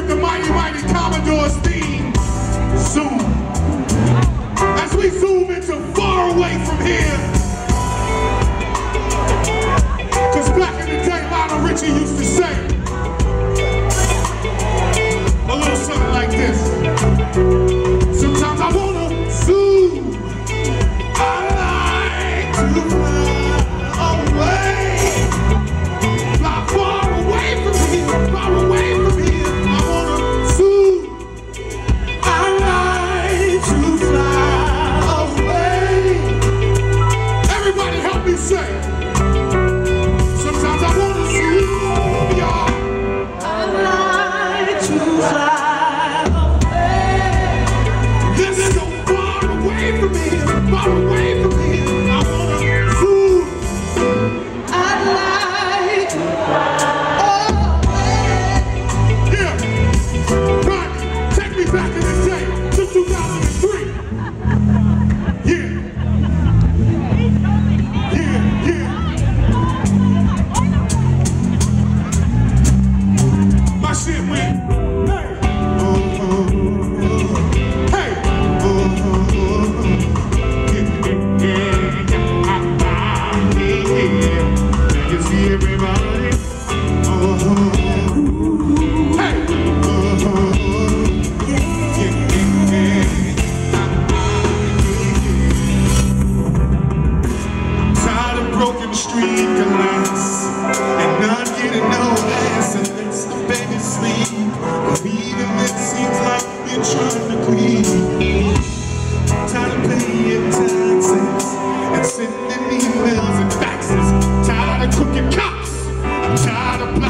with the mighty, mighty Commodore's theme soon. As we zoom into far away from here, Let's take out of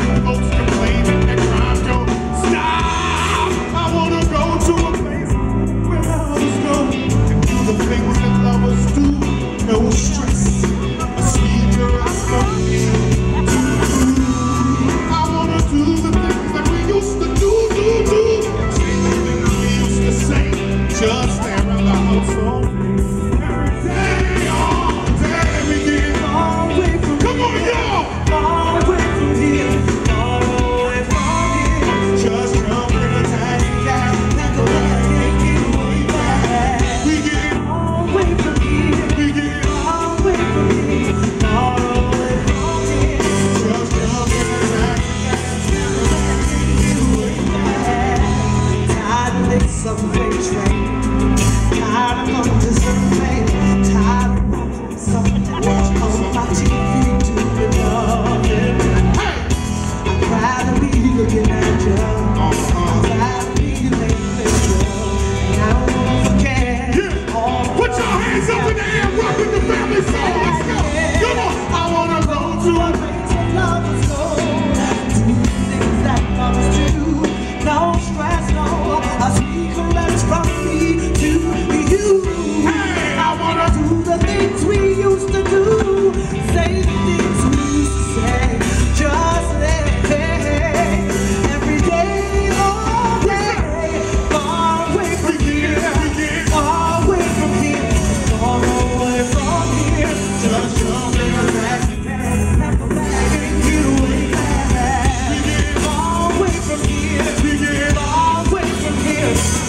you.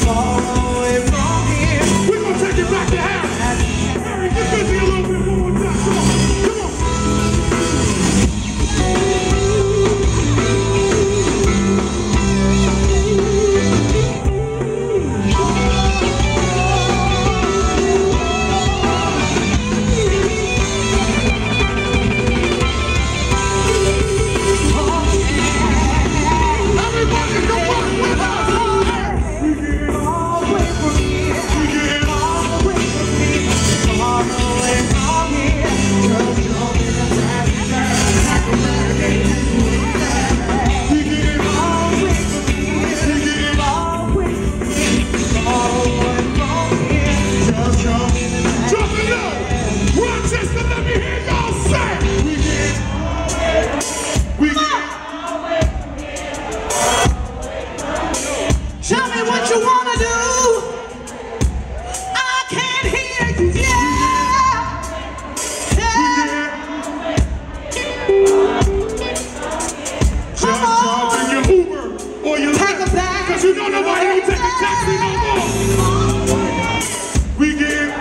You know nobody don't take a taxi no more. We give.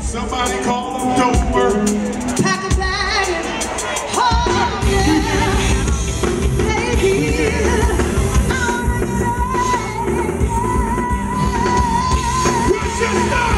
Somebody call them Uber. Pack a bag. Oh, yeah. Just!